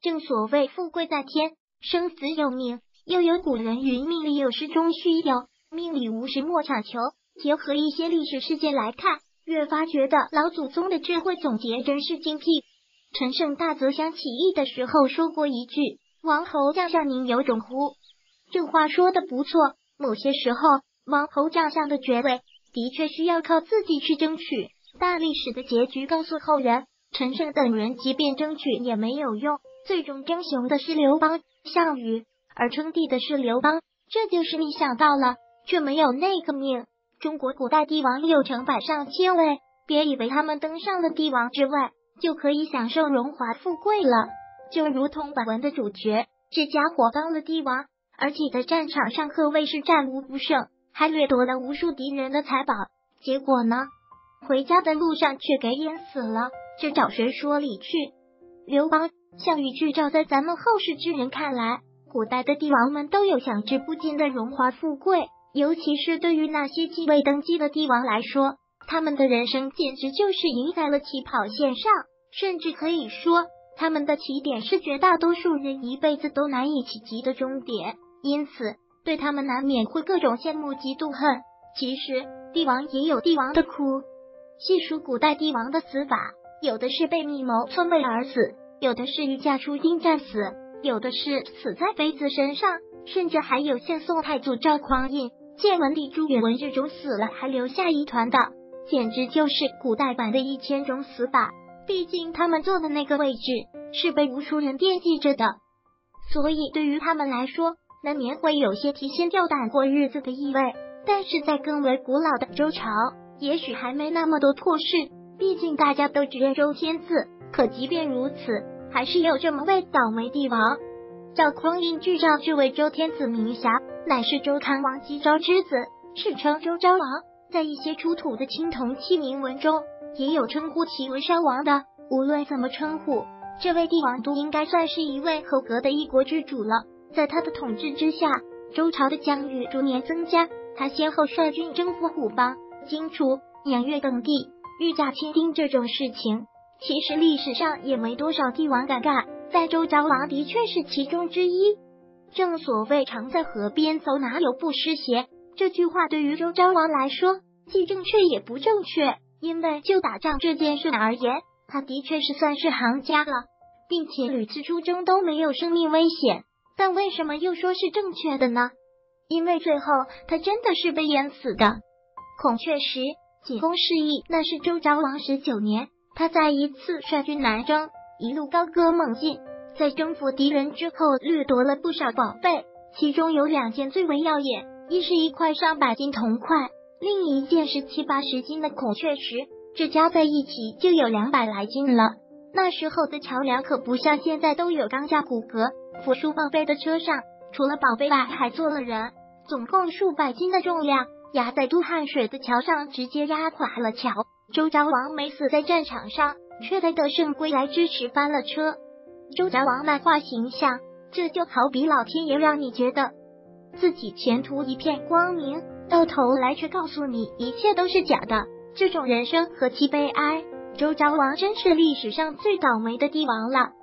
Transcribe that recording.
正所谓富贵在天，生死有命。又有古人云：“命里有时终须有，命里无时莫强求。”结合一些历史事件来看，越发觉得老祖宗的智慧总结真是精辟。陈胜大泽乡起义的时候说过一句：“王侯将相宁有种乎？”这话说的不错。某些时候，王侯将相的爵位的确需要靠自己去争取，大历史的结局告诉后人，陈胜等人即便争取也没有用，最终争雄的是刘邦、项羽。而称帝的是刘邦，这就是你想到了，却没有那个命。中国古代帝王有成百上千位，别以为他们登上了帝王之位就可以享受荣华富贵了。就如同本文的主角，这家伙当了帝王，而且在战场上可谓是战无不胜，还掠夺了无数敌人的财宝。结果呢，回家的路上却给淹死了，这找谁说理去？刘邦、项羽剧照在咱们后世之人看来。古代的帝王们都有享之不尽的荣华富贵，尤其是对于那些继位登基的帝王来说，他们的人生简直就是赢在了起跑线上，甚至可以说，他们的起点是绝大多数人一辈子都难以企及的终点。因此，对他们难免会各种羡慕、嫉妒、恨。其实，帝王也有帝王的苦。细数古代帝王的死法，有的是被密谋篡位而死，有的是御驾出兵战死。有的是死在妃子身上，甚至还有像宋太祖赵匡胤、建文帝朱允文这种死了还留下遗团的，简直就是古代版的一千种死法。毕竟他们坐的那个位置是被无数人惦记着的，所以对于他们来说，难免会有些提心吊胆过日子的意味。但是在更为古老的周朝，也许还没那么多破事，毕竟大家都只认周天子。可即便如此。还是有这么位倒霉帝王，赵匡胤据赵这位周天子名侠，乃是周康王姬昭之子，世称周昭王。在一些出土的青铜器铭文中，也有称呼其为商王的。无论怎么称呼，这位帝王都应该算是一位合格的一国之主了。在他的统治之下，周朝的疆域逐年增加。他先后率军征服虎邦、荆楚、偃月等地，御驾亲兵这种事情。其实历史上也没多少帝王敢干，在周昭王的确是其中之一。正所谓常在河边走，哪有不湿鞋？这句话对于周昭王来说，既正确也不正确。因为就打仗这件事而言，他的确是算是行家了，并且屡次出征都没有生命危险。但为什么又说是正确的呢？因为最后他真的是被淹死的。孔雀石仅供示意，那是周昭王十九年。他在一次率军南征，一路高歌猛进，在征服敌人之后掠夺了不少宝贝，其中有两件最为耀眼，一是一块上百斤铜块，另一件是七八十斤的孔雀石，这加在一起就有两百来斤了。那时候的桥梁可不像现在都有钢架骨骼，扶输宝贝的车上，除了宝贝外还坐了人，总共数百斤的重量压在渡汉水的桥上，直接压垮了桥。周昭王没死在战场上，却在得胜归来之时翻了车。周昭王漫画形象，这就好比老天爷让你觉得自己前途一片光明，到头来却告诉你一切都是假的。这种人生何其悲哀！周昭王真是历史上最倒霉的帝王了。